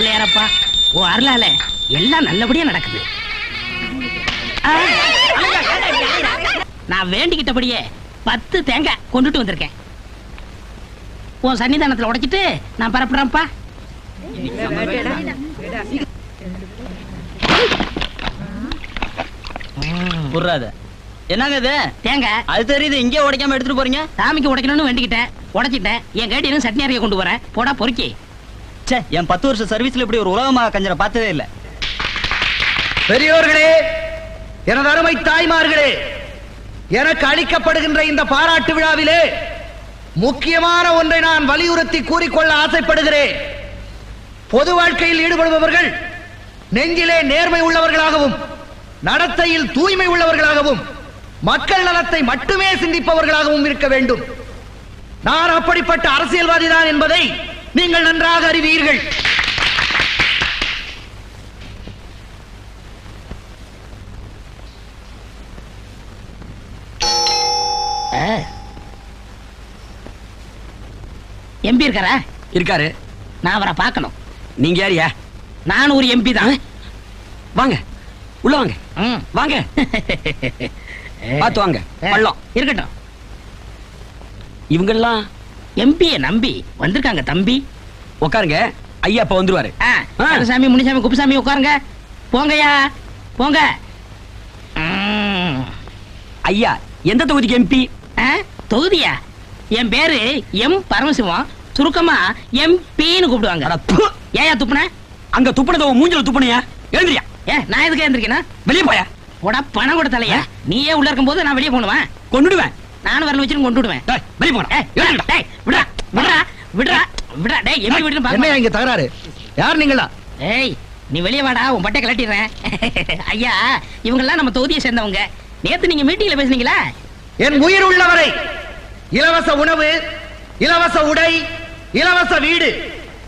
பிள்ளையாரப்பா ஓ அருளால எல்லாம் நல்லபடியா நடக்குது. நான் வேண்டிக்கிட்டபடியே பத்து தேங்காய் கொண்டுட்டு வந்திருக்கேன். உன் சன்னிதானத்துல உடைச்சிட்டு நான் பரப்புறேன்ப்பா. புர்றாத என்னங்க இது? தேங்காய். அது தெரியுது இங்கே உடைக்காம எடுத்துட்டு போறீங்க? சாமிக்கு உடைக்கணும்னு வேண்டிக்கிட்டேன் உடைச்சிட்டேன். என் கேட்டியும் சட்னி அறைய கொண்டு வரேன் போடா பொறுக்கி. சே என் பத்து வருஷம் சர்வீஸ்ல இப்படி ஒரு உலகமா கஞ்சனை பார்த்ததே இல்ல. பெரியோர்களே எனது அருமை தாய்மார்களே எனக்கு அளிக்கப்படுகின்ற இந்த பாராட்டு விழாவிலே முக்கியமான ஒன்றை நான் வலியுறுத்தி கூறிக்கொள்ள ஆசைப்படுகிறேன். பொது வாழ்க்கையில் ஈடுபடுபவர்கள் நெஞ்சிலே நேர்மை உள்ளவர்களாகவும் நடத்தையில் தூய்மை உள்ளவர்களாகவும் மக்கள் நலத்தை மட்டுமே சிந்திப்பவர்களாகவும் இருக்க வேண்டும். நான் அப்படிப்பட்ட அரசியல்வாதிதான் என்பதை நீங்கள் நன்றாக அறிவீர்கள். எம்பி இருக்காரா? இருக்காரு. நான் அவரை பார்க்கணும். நீங்க யாரியா? நான் ஒரு எம்பி தான். வாங்க. உள்ள வாங்க. வாங்க. பார்த்து வாங்க. பள்ளம். இருக்கட்டும். இவங்கெல்லாம் எம்பியை நம்பி வந்திருக்காங்க தம்பி. உட்காருங்க ஐயா இப்ப வந்துருவாரு. கருசாமி முனிசாமி குப்புசாமி உட்காருங்க போங்கய்யா போங்க. ஐயா எந்த தொகுதிக்கு எம்பி தொகுதியா? என் பேரு எம் பரமசிவம். சுருக்கமா எம்பின்னு கூப்பிடுவாங்க. ஏயா துப்புன? அங்க துப்புனத உன் மூஞ்சில துப்புனையா? எழுந்திரியா. ஏ நான் எதுக்கு எழுந்திருக்கேனா? வெளியே போயா? உடா பணம் கொடுத்தலையா? நீயே உள்ள இருக்கும்போது நான் வெளியே போனுவேன் கொண்டுடுவேன் நானும் வரல வச்சுட்டு கொண்டு விடுவேன். வெளியே போடா. டேய், விடுடா, விடுடா, விடுடா, விடுடா, டேய், எப்படி விடுன்னு என்னையா இங்க தகராறு? யார் நீங்களா? ஏய் நீ வெளியே வாடா உன் பட்டை கலட்டிடுறேன் ஐயா இவங்கெல்லாம் நம்ம தொகுதியை சேர்ந்தவங்க. நேத்து நீங்க மீட்டிங்ல பேசுனீங்களா? என் உயிர் உள்ளவரை இலவச உணவு இலவச உடை இலவச வீடு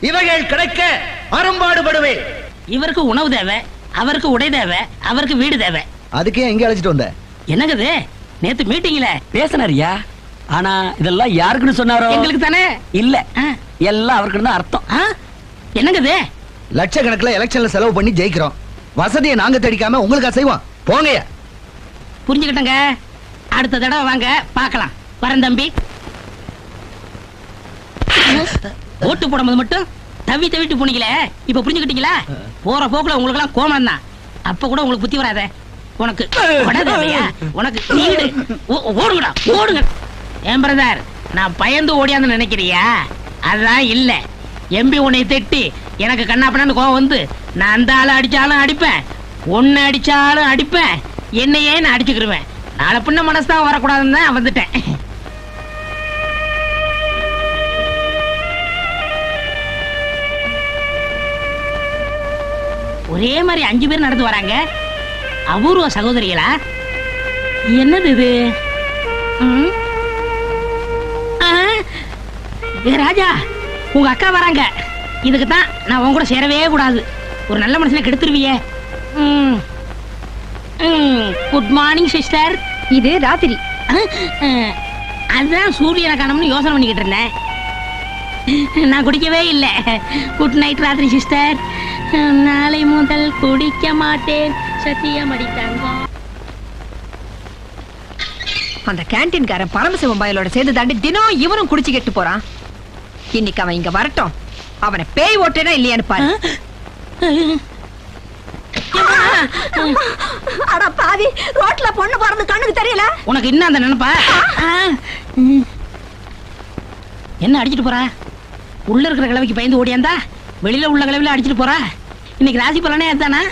இவைகள் கிடைக்க அரும்பாடுபடுவேன். இவருக்கு உணவு தேவை அவருக்கு உடை தேவை அவருக்கு வீடு தேவை. அதுக்கே எங்க அழைச்சிட்டு வந்த? என்னங்க இது? நேத்து மீட்டிங்ல பேசினாரியா ஆனா இதெல்லாம் யாருக்குன்னு சொன்னாரோ? எங்களுக்கு தானே? இல்ல. எல்லாம் அவருக்கு தான் அர்த்தம். ஆ, என்னங்க இது? லட்சக்கணக்கில் எலெக்ஷன்ல செலவு பண்ணி ஜெயிக்கிறோம். வசதியை நாங்க தேடிக்காம உங்களுக்கு செய்வோம். போங்கய்யா. புரிஞ்சுக்கிட்டங்க. அடுத்த தடவை வாங்க பார்க்கலாம். வரேன் தம்பி. ஓட்டு போடும்போது மட்டும் தவி தவிட்டு போனீங்களே இப்ப புரிஞ்சுக்கிட்டீங்களா? போற போக்குல உங்களுக்கு எல்லாம் கோமம் தான். அப்ப கூட உங்களுக்கு புத்தி வராதே. உனக்கு உனக்கு வீடு ஓடுங்கடா ஓடுங்க. ஏன் பிரதர் நான் பயந்து ஓடியாந்து நினைக்கிறியா? அதான் இல்ல. எம்பி உன்னை திட்டி எனக்கு கண்ணாப்பண்ணு கோவம் வந்து நான் அந்த ஆளை அடிச்சாலும் அடிப்பேன். ஒன்னு அடிச்சாலும் அடிப்பேன். என்னையே நான் அடிச்சுக்கிருவேன். நாளை பின்ன மனசுதான் வரக்கூடாதுன்னு தான் வந்துட்டேன். ஒரே மாதிரி அஞ்சு பேர் நடந்து வராங்க. அபூர்வ சகோதரிகளா? என்னது இது? ராஜா உங்க அக்கா வராங்க. இதுக்கு தான் நான் உன் கூட சேரவே கூடாது. ஒரு நல்ல மனுஷனை கெடுத்துருவியே. குட் மார்னிங் சிஸ்டர் இது ராத்திரி. அதுதான் சூரியனை காணோம்னு யோசனை பண்ணிக்கிட்டு இருந்தேன். நான் குடிக்கவே இல்லை. குட் நைட் ராத்திரி சிஸ்டர் நாளை முதல் குடிக்க மாட்டேன். அந்த கேண்டீன்காரன் பரமசிவம் பயலோட சேர்ந்து தாண்டி தினம் இவனும் குடிச்சு கெட்டு போறான். இன்னைக்கு அவன் இங்க வரட்டும். அவனை பேய் ஓட்டேனா இல்லையான்னு பாரு. அட பாவி ரோட்ல பொண்ணு பிறந்து கண்ணுக்கு தெரியல. உனக்கு இன்னும் அந்த நினைப்பா. என்ன அடிச்சிட்டு போறா? உள்ள இருக்கிற கிழவிக்கு பயந்து ஓடியாந்தா? வெளியில உள்ள கிழவில அடிச்சிட்டு போறா? இன்னைக்கு ராசி பலனே அதுதானா?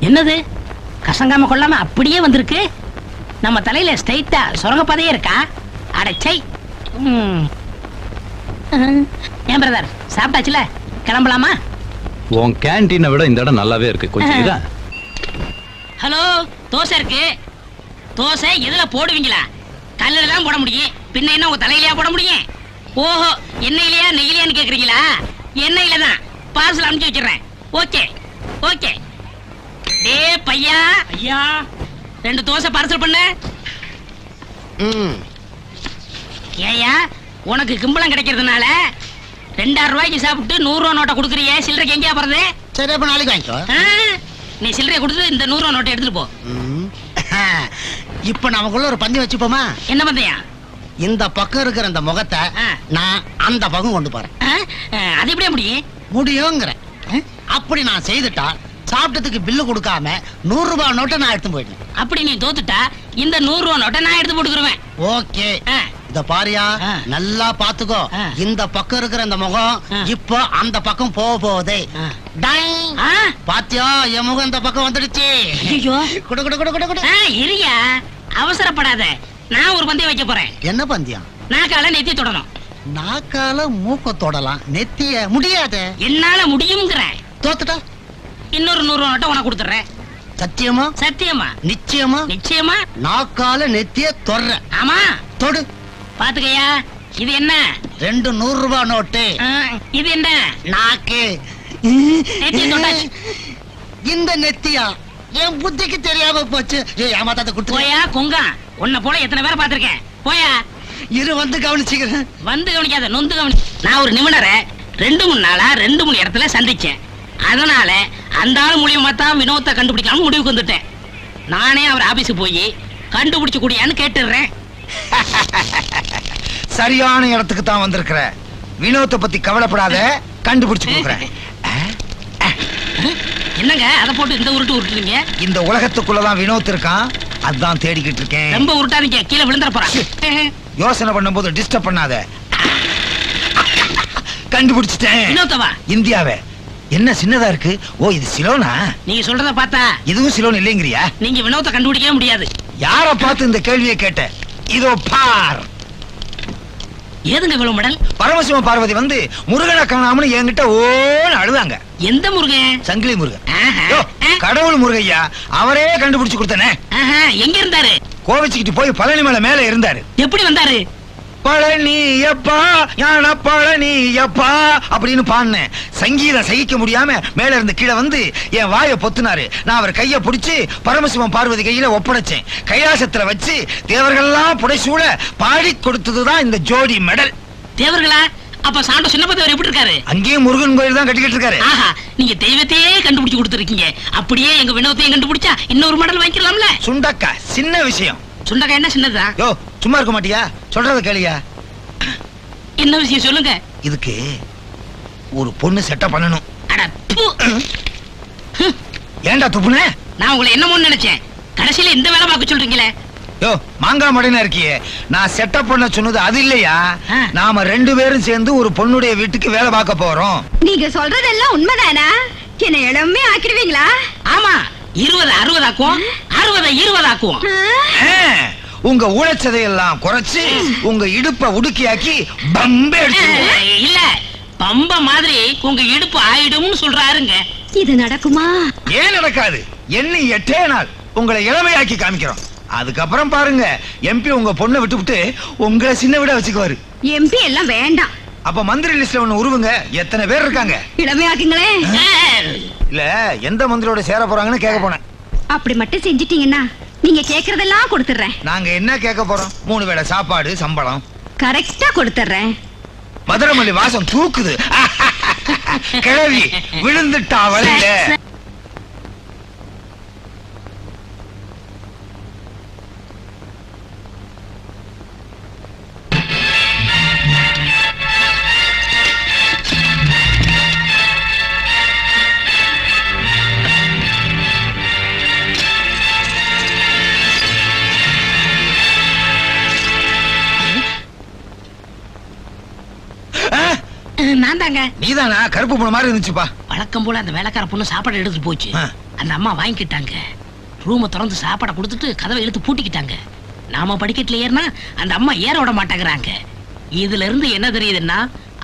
என்னது? கசங்காம கொள்ளாம அப்படியே வந்திருக்கு? நம்ம தலையில ஸ்ட்ரைட்டா சுரங்கப்பாதையே இருக்கா? அடைச்சை. ம். ஏன் பிரதர் சாப்பிட்டாச்சுல? கிளம்பலாமா? உன் கேன்டீனை விட இந்த இடம் நல்லாவே இருக்கு. கொஞ்சம் இதா. ஹலோ தோசை இருக்கு. தோசை எதுல போடுவீங்களா? கல்லுல தான் போட முடியும். பின்ன என்ன உங்க தலையிலயா போட முடியும்? ஓஹோ எண்ணெயிலையா நெய்யிலையான்னு கேக்குறீங்களா? எண்ணெயில தான். பார்சல் அனுப்பிச்சு வச்சிடுறேன். Okay okay. டே பையா. ஐயா ரெண்டு தோசை பார்சல் பண்ணு. ம். ஏயா உனக்கு கிம்பளம் கிடைக்கிறதுனால ரெண்டாயிரம் ரூபாய்க்கு சாப்பிட்டு நூறு ரூபா நோட்டை கொடுக்குறியே? சில்லறைக்கு எங்கேயா போறது? சரி அப்ப நாளைக்கு வாங்கிக்கோ. ஆ? நீ சில்லறையை கொடுத்து இந்த நூறு ரூபா நோட்டை எடுத்துட்டு போ. ம். இப்ப நமக்குள்ள ஒரு பந்தயம் வச்சுப்போமா? என்ன பந்தயா? இந்த பக்கம் இருக்கிற இந்த முகத்தை ஆ. நான் அந்த பக்கம் கொண்டு போறேன். அது எப்படியா முடியும்? முடியுங்கிறேன் அப்படி நான் செய்துட்டா சாப்பிட்டதுக்கு பில்லு கொடுக்காம நூறு ரூபாய் நோட்டை நான் எடுத்து போயிட்டேன் அப்படி நீ தோத்துட்டா இந்த நூறு ரூபா நோட்டை நான் எடுத்து போட்டுக்கிருவேன். ஓகே. ஆ. இத பாரியா. நல்லா பாத்துக்கோ. இந்த பக்கம் இருக்கிற இந்த முகம். இப்போ அந்த பக்கம் போக போகுது? பாத்தியா என் முகம் இந்த பக்கம் வந்துடுச்சு. ஐயோ. குடு குடு குடு குடு குடு. இருயா அவசரப்படாத. நான் ஒரு பந்தயம் வைக்க போறேன். என்ன பந்தியம் நான் காலை நெத்தி தொடணும். நாக்கால மூக்க தொடலாம். நெத்திய முடியாது. என்னால முடியுங்கிறேன் தோத்துட்டா? இன்னொரு நூறு நோட்டை உனக்கு கொடுத்துறேன் சத்தியமா? சத்தியமா? நிச்சயமா? நிச்சயமா? நாக்கால நெத்திய தொடுற ஆமா. தொடு. பாத்துக்கய்யா இது என்ன? ரெண்டு நூறு ரூபாய் நோட்டு இது என்ன? நாக்கு. இந்த நெத்தியா? என் புத்திக்கு தெரியாம போச்சு. ஏமாத்தாத கொடுத்து போயா கொங்கா. உன்னை போல எத்தனை பேரை பார்த்திருக்கேன். போயா. இரு வந்து கவனிச்சுக்கிறேன். வந்து கவனிக்காத நொந்து கவனி. நான் ஒரு நிபுணரை ரெண்டு மூணு நாளா ரெண்டு மூணு இடத்துல சந்திச்சேன். அதனால அந்த ஆள் மூலியமா தான் வினோத்தை கண்டுபிடிக்காம முடிவுக்கு வந்துட்டேன். நானே அவர் ஆபீஸுக்கு போய் கண்டுபிடிச்சு கூடியான்னு கேட்டுடுறேன். சரியான இடத்துக்கு தான் வந்திருக்கிற. வினோத்தை பத்தி கவலைப்படாத கண்டுபிடிச்சு கொடுக்குறேன். என்னங்க? அதை போட்டு இந்த உருட்டு உருட்டுறீங்க? இந்த உலகத்துக்குள்ளதான் வினோத் இருக்கான். அதான் தேடிக்கிட்டு இருக்கேன். ரொம்ப உருட்டாதீங்க. கீழே விழுந்துற போறான். யோசனை பண்ணும்போது டிஸ்டர்ப் பண்ணாத. கண்டுபிடிச்சிட்டேன். வினோத்தவா இந்தியாவே. என்ன சின்னதா இருக்கு? ஓ இது சிலோனா? நீங்க சொல்றத பார்த்தா இதுவும் சிலோன் இல்லைங்கிறியா? நீங்க வினோத்தை கண்டுபிடிக்கவே முடியாது. யார பார்த்து இந்த கேள்வியை கேட்ட? இதோ பார். ஏதுங்க இவ்வளவு மெடல் பரமசிவ பார்வதி வந்து முருகனை காணாமனு என்கிட்ட ஓன்னு அழுதாங்க. எந்த முருகன்? சங்கிலி முருகன். யோ, கடவுள் முருகையா அவரே கண்டுபிடிச்சு கொடுத்தனே. ஆஹா, எங்க இருந்தாரு? கோவிச்சுக்கிட்டு போய் பழனி மலை மேல இருந்தாரு. எப்படி வந்தாரு? பழனி எப்பா ஞான பழனி எப்பா அப்படின்னு பாடினேன். சங்கீதம் சகிக்க முடியாம மேல இருந்து கீழே வந்து என் வாயை பொத்துனாரு. நான் அவர் கைய பிடிச்சு பரமசிவம் பார்வதி கையில ஒப்படைச்சேன். கைலாசத்துல வச்சு தேவர்கள்லாம் புடைசூழ பாடி கொடுத்ததுதான் இந்த ஜோடி மெடல். தேவர்களா அப்ப சாண்ட சின்னப்பத்தவர் எப்படி இருக்காரு? அங்கேயும் முருகன் கோயில் தான் கட்டிக்கிட்டு இருக்காரு. ஆஹா நீங்க தெய்வத்தையே கண்டுபிடிச்சு கொடுத்துருக்கீங்க. அப்படியே எங்க வினோத்தையும் கண்டுபிடிச்சா இன்னொரு மெடல் வாங்கிக்கலாம்ல? சுண்டக்கா சின்ன விஷயம். சுண்டக்காய் என்ன சின்னதா? யோ சும்மா இருக்க மாட்டியா? சொல்றத கேளியா? என்ன விஷயம் சொல்லுங்க. இதுக்கு ஒரு பொண்ணு செட்டப் பண்ணணும். ஏன்டா துப்புன? நான் உங்களை என்னமோன்னு நினைச்சேன். கடைசியில இந்த வேலை பார்க்க சொல்றீங்களே. யோ மாங்காய் மடைனா இருக்கியே. நான் செட்டப் பண்ண சொன்னது அது இல்லையா. நாம ரெண்டு பேரும் சேர்ந்து ஒரு பொண்ணுடைய வீட்டுக்கு வேலை பார்க்க போறோம். நீங்க சொல்றதெல்லாம் உண்மைதானா? என்ன இளமே ஆக்கிடுவீங்களா? ஆமா. இருபது அறுபதாக்குவோம். அறுபதை இருபதாக்குவோம். உங்க ஊழச்சதையெல்லாம் குறைச்சு உங்க இடுப்ப உடுக்கியாக்கி பம்பே இல்ல. பம்ப மாதிரி உங்க இடுப்பு ஆயிடும்னு சொல்றாருங்க. இது நடக்குமா? ஏன் நடக்காது? எண்ணி எட்டே நாள் உங்களை இளமையாக்கி காமிக்கிறோம். அதுக்கப்புறம் பாருங்க எம்பி உங்க பொண்ணை விட்டுவிட்டு உங்களை சின்ன விட வச்சுக்குவாரு. எம்பி எல்லாம் வேண்டாம். அப்ப மந்திரி லிஸ்ட்ல ஒண்ணு உருவுங்க. எத்தனை பேர் இருக்காங்க? இளமையாக்குங்களே. இல்ல எந்த மந்திரியோட சேர போறாங்கன்னு கேட்க போனேன். அப்படி மட்டும் செஞ்சிட்டீங்கன்னா நீங்க கேக்குறதெல்லாம் கொடுத்துறேன் நாங்க என்ன கேட்க போறோம்? மூணு வேளை சாப்பாடு சம்பளம். கரெக்டா கொடுத்துறேன் மதுரமல்லி வாசம் தூக்குது. கிழவி விழுந்துட்டா வழியில. நீதானா கருப்பு பொண்ணு மாதிரி இருந்துச்சுப்பா. வழக்கம் போல அந்த வேலைக்கார பொண்ணு சாப்பாடு எடுத்துட்டு போச்சு. அந்த அம்மா வாங்கிக்கிட்டாங்க. ரூமை திறந்து சாப்பாடை கொடுத்துட்டு கதவை இழுத்து பூட்டிக்கிட்டாங்க. நாம படிக்கட்டுல ஏறினா அந்த அம்மா ஏற விட மாட்டேங்கிறாங்க. இதுல இருந்து என்ன தெரியுதுன்னா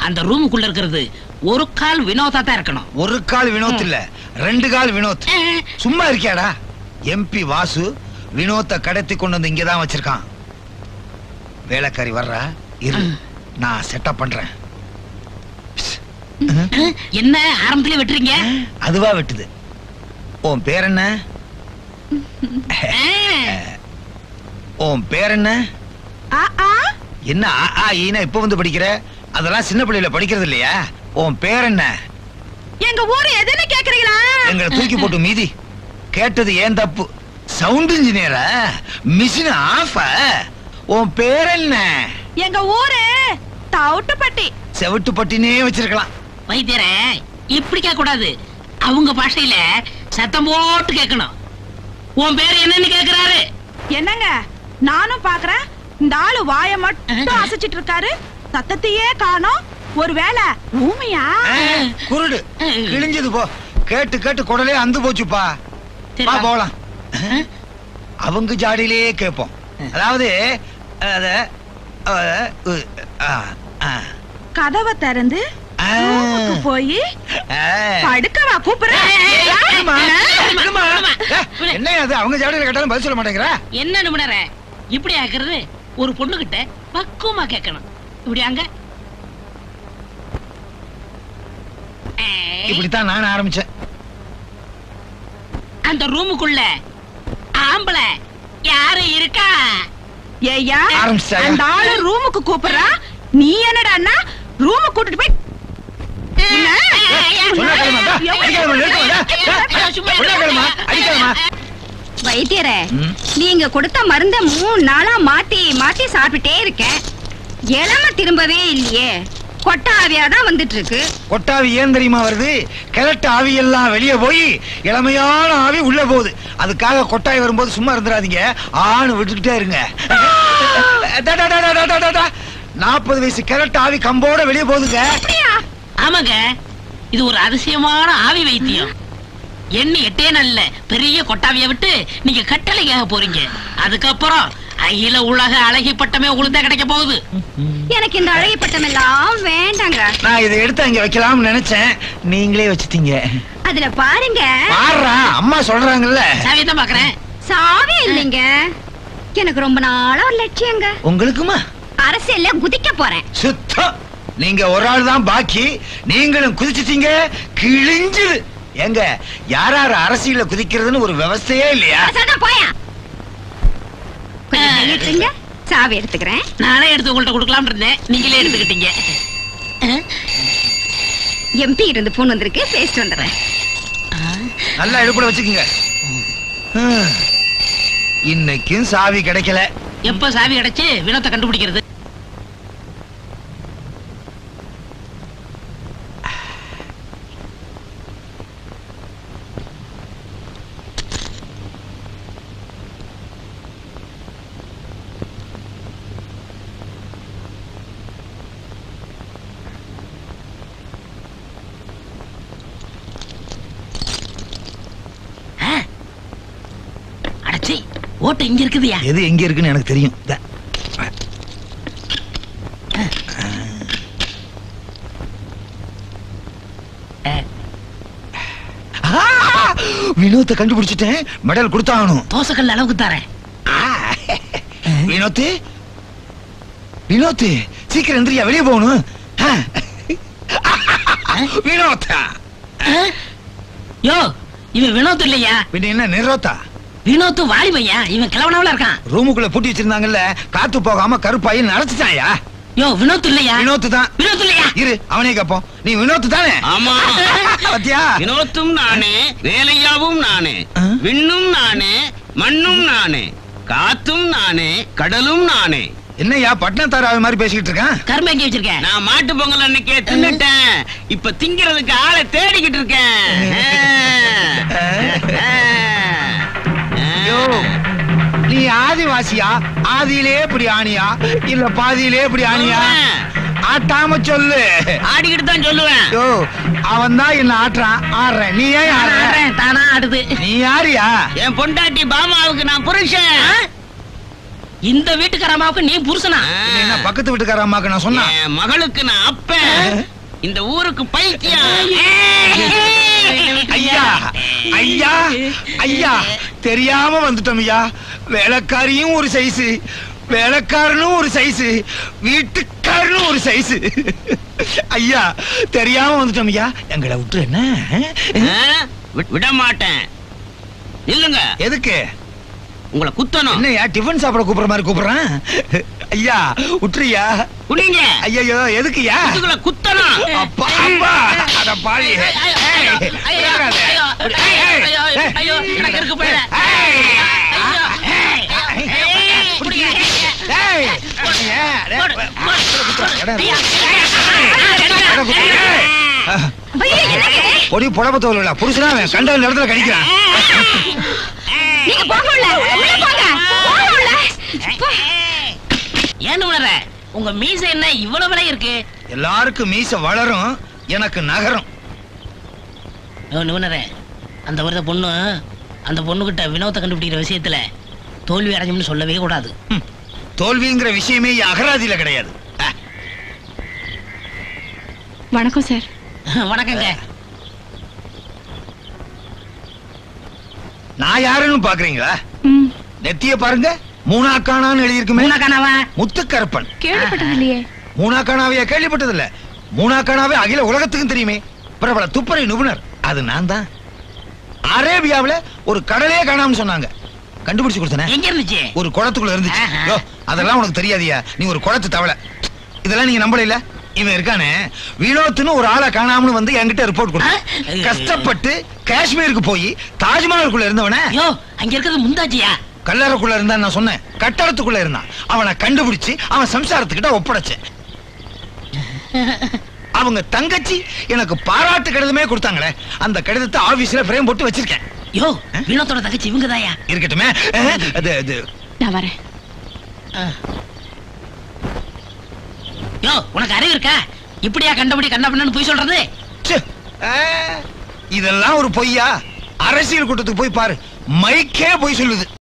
அந்த ரூமுக்குள்ள இருக்கிறது ஒரு கால் வினோதா தான் இருக்கணும். ஒரு கால் வினோத் இல்ல ரெண்டு கால் வினோத். சும்மா இருக்கியாடா? எம்பி வாசு வினோத்தை கடத்தி கொண்டு வந்து இங்கதான் வச்சிருக்கான். வேலைக்காரி வர்றா இரு. நான் செட்டப் பண்றேன். என்ன? ஆரம்பத்திலே வெட்டுறீங்க? அதுவா வெட்டுது. உன் பேர் என்ன உன் பேர் என்ன என்ன ஆ, ஆ, ஈனா இப்ப வந்து படிக்கிற? அதெல்லாம் சின்ன பிள்ளையில படிக்கிறது இல்லையா? உன் பேர் என்ன எங்க ஊரு எதுன்னு கேக்குறீங்களா? எங்களை தூக்கி போட்டு மீதி. கேட்டது ஏன் தப்பு? சவுண்ட் இன்ஜினியரா? Machine off? உன் பேர் என்ன எங்க ஊரு தவுட்டுப்பட்டி. செவிட்டு பட்டினே வச்சிருக்கலாம். வைத்தியரே இப்படி கேட்க கூடாது அவங்க பாஷையில சத்தம் போட்டு கேட்கணும். உன் பேர் என்னன்னு கேக்குறாரு. என்னங்க? நானும் பாக்குறேன். இந்த ஆளு வாய மட்டும் அசைச்சிட்டு இருக்காரு சத்தத்தையே காணோம். ஒருவேளை ஊமையா? குருடு கிழிஞ்சது போ. கேட்டு கேட்டு குடலே அந்து போச்சுப்பா. போலாம். அவங்க ஜாடியிலேயே கேட்போம். அதாவது கதவை திறந்து போய். படுக்கவா கூப்பிடுறேன் என்ன அது அவங்க ஜாடியில கேட்டாலும் பதில் சொல்ல மாட்டேங்கிறா? என்ன நிபுணர இப்படி ஆக்குறது ஒரு பொண்ணு கிட்ட பக்குவமா கேட்கணும் இப்படி அங்க ஏய், இப்படித்தான் நான் ஆரம்பிச்சேன். அந்த ரூமுக்குள்ள ஆம்பளை யாரு இருக்கா? ஆரம்பிச்சிட்டாயா? அந்த ஆளு ரூமுக்கு கூப்பிடுறா. நீ என்னடான்னா ரூமுக்கு கூட்டிட்டு போய் சொன்னா கேளுமா, டா, அடிக்காதம்மா, நிறுத்துமா, டா, டா, சும்மா சொன்னா கேளுமா, அடிக்காதம்மா. வைத்தியரே. நீங்க கொடுத்த மருந்த மூணு நாளா மாத்தி மாத்தி சாப்பிட்டே இருக்கேன் இளம திரும்பவே இல்லையே. கொட்ட ஆவியா தான் வந்துட்டு இருக்கு கொட்டாவி ஏன் தெரியுமா வருது? கிழட்டு ஆவி எல்லாம் வெளியே போய் இளமையான ஆவி உள்ள போகுது. அதுக்காக கொட்டாய் வரும்போது சும்மா இருந்துடாதீங்க. ஆணு விட்டுக்கிட்டே இருங்க. நாற்பது வயசு கிழட்டு ஆவி கம்போட வெளியே போகுதுங்க. ஆமாங்க. இது ஒரு அதிசயமான ஆவி வைத்தியம். எண்ணி எட்டே நல்ல பெரிய கொட்டாவிய விட்டு நீங்க கட்டளைக்காக போறீங்க. அதுக்கப்புறம் அகில உலக அழகி பட்டமே உங்களுக்கு கிடைக்க போகுது. எனக்கு இந்த அழகி பட்டம் எல்லாம் வேண்டாங்க. நான் இதை எடுத்து அங்க வைக்கலாம்னு நினைச்சேன். நீங்களே வச்சுட்டீங்க. அதுல பாருங்க. பாடுறா அம்மா சொல்றாங்கல்ல. சாவியை தான் பாக்குறேன் சாவே இல்லைங்க. எனக்கு ரொம்ப நாளா ஒரு லட்சியங்க. உங்களுக்குமா? அரசியல்ல குதிக்க போறேன். சுத்தம். நீங்க ஒரு ஆள் தான் பாக்கி. நீங்களும் குதிச்சிட்டீங்க கிழிஞ்சுது. எங்க யார் யார் அரசியல குதிக்கிறதுன்னு ஒரு விவசாயே இல்லையா? கையிட்டுங்க சாவி எடுத்துக்கிறேன். நானே எடுத்து உங்கள்ட்ட கொடுக்கலாம்னு இருந்தேன். நீங்களே எடுத்துக்கிட்டீங்க. எம்பி இருந்து போன் வந்திருக்கு. பேசிட்டு வந்துடுறேன். நல்லா எடுப்புட வச்சுக்கோங்க. இன்னைக்கும் சாவி கிடைக்கல. எப்ப சாவி கிடைச்சு வினத்தை கண்டுபிடிக்கிறது ஆ. அடச்சி ஓட்டை இங்க இருக்குதுயா? எது எங்க இருக்குன்னு எனக்கு தெரியும்! வினோத்தை கண்டுபிடிச்சிட்டேன். மெடல் கொடுத்தாகணும். தோசைக்கல் அளவுக்கு தரேன்! வினோத்து? வினோத்து சீக்கிரம் எந்திரியா வெளியே போகணும். வினோத்தா. யோ இவன் வினோத் இல்லையா? என்ன நிரோத்தா வினோத் வாலிபையா? இவன் கிழவனவளா இருக்கான். ரூமுக்குள்ள பூட்டி வச்சிருந்தாங்கல்ல காத்து போகாம கருப்பாயி நடத்துட்டாயா யோ வினோத் இல்லையா? வினோத்து தான். வினோத் இல்லையா? இரு அவனே கேப்போம். நீ வினோத்து தானே? ஆமா. பாத்தியா? வினோத்தும் நானே வேலையாவும் நானே? விண்ணும் நானே மண்ணும் நானே காத்தும் நானே கடலும் நானே. என்னய்யா பட்னத்தாராவை மாதிரி பேசிக்கிட்டு இருக்கான் கரும்பு எங்க வச்சிருக்க? நான் மாட்டு பொங்கல் அன்னைக்கே தின்னுட்டேன். இப்ப திங்கிறதுக்கு ஆளை தேடிக்கிட்டு இருக்கேன். ஐயோ, நீ ஆதிவாசியா? ஆதியிலே இப்படி ஆணியா? இல்ல பாதியிலே இப்படி ஆணியா? ஆட்டாம சொல்லு. ஆடிக்கிட்டு தான் சொல்லுவேன். ஐயோ அவன் தான் என்ன ஆட்டுறான்? ஆடுறேன். நீ ஏன் ஆடுற? ஆடுறேன், தானா ஆடுது. நீ யாரியா? என் பொண்டாட்டி பாமாவுக்கு நான் புருஷன். இந்த வீட்டுக்கார அம்மாவுக்கு நீ புருஷனா? என்ன பக்கத்து வீட்டுக்கார அம்மாக்கு நான் சொன்னா? என் மகளுக்கு நான் அப்பன். இந்த ஊருக்கு பைத்தியம். ஐயா ஐயா ஐயா தெரியாம வந்துட்டோம் ஐயா. வேலைக்காரியும் ஒரு சைஸ் வேலைக்காரனும் ஒரு சைஸ் வீட்டுக்காரனும் ஒரு சைஸ் ஐயா தெரியாம வந்துட்டோம் ஐயா. எங்களை விட்டு என்ன? விட மாட்டேன் இல்லங்க எதுக்கு? உங்களை குத்தணும். என்னய்யா டிஃபன் சாப்பிட கூப்பிடுற மாதிரி கூப்பிடுறான்? ஐயா விட்டுறியா குனிங்க ஐயோ எதுக்குயா முதுகுல குத்தணும் அப்பா அப்பா அட பாவி ஐயோ, ஐயோ, ஐயோ, எனக்கு இருக்கு போயிட. போடு, புருஷனா கண்ட இடத்துல கடிக்கிறான் நீங்க போங்க உள்ள உள்ள போங்க போங்க உள்ள போ. ஏன் உணர உங்க மீச என்ன இவ்வளவு விலை இருக்கு? எல்லாருக்கும் மீச வளரும் எனக்கு நகரும். நிபுணரே அந்த வருத பொண்ணு அந்த பொண்ணுகிட்ட வினோத்தை கண்டுபிடிக்கிற விஷயத்துல தோல்வி அடைஞ்சோம்னு சொல்லவே கூடாது. தோல்விங்கிற விஷயமே அகராதியில கிடையாது. வணக்கம் சார். வணக்கங்க. நான் யாருன்னு பாக்குறீங்களா? ம். நெத்திய பாருங்க. மூணாக்கானான்னு எழுதியிருக்குமே. மூணாக்கானாவா? முத்துக்கருப்பன். கேள்விப்பட்டது இல்லையே மூணாக்கானாவையா கேள்விப்பட்டது இல்ல மூணாக்கானாவே அகில உலகத்துக்கும் தெரியுமே. பிரபல துப்பறை நிபுணர். அது நான் தான் அரேபியாவுல ஒரு கடலே காணாமன்னு சொன்னாங்க. கண்டுபிடிச்சு கொடுத்தனே. எங்க இருந்துச்சு ஒரு குளத்துக்குள்ள இருந்துச்சு. அதெல்லாம் உனக்கு தெரியாதியா? நீ ஒரு குளத்து தவளை. இதெல்லாம் நீங்க நம்பல இல்ல இவன் இருக்கானே. வினோத்னு ஒரு ஆளை காணாமனு வந்து என்கிட்ட ரிப்போர்ட் கொடுத்தான்? கஷ்டப்பட்டு காஷ்மீருக்கு போய் தாஜ்மஹாலுக்குள்ள இருந்தவன. அங்க இருக்கிறது முந்தாச்சியா கல்லறைக்குள்ள இருந்தா நான் சொன்னேன். கட்டடத்துக்குள்ள இருந்தான். அவனை கண்டுபிடிச்சு அவன் சம்சாரத்துக்கிட்ட ஒப்படைச்சேன். அவங்க தங்கச்சி எனக்கு பாராட்டு கடிதமே கொடுத்தாங்களே. அந்த கடிதத்தை ஆபீஸ்ல ஃப்ரேம் போட்டு வச்சிருக்கேன். யோ வினோத்தோட தங்கச்சி இவங்க தாயா இருக்கட்டுமே அது அது. நான் வரேன். யோ உனக்கு அறிவு இருக்கா? இப்படியா கண்டபடி கண்டபடின்னு போய் சொல்றது? இதெல்லாம் ஒரு பொய்யா? அரசியல் கூட்டத்துக்கு போய் பாரு. மைக்கே போய் சொல்லுது.